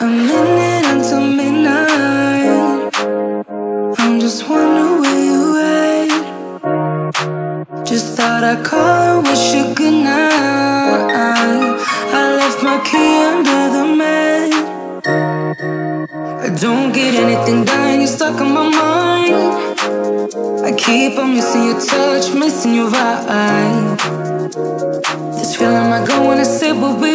A minute until midnight. I'm just wondering where you at. Just thought I'd call and wish you goodnight. I left my key under the mat. I don't get anything done, you're stuck on my mind. I keep on missing your touch, missing your vibe. This feeling I got when I said we'll be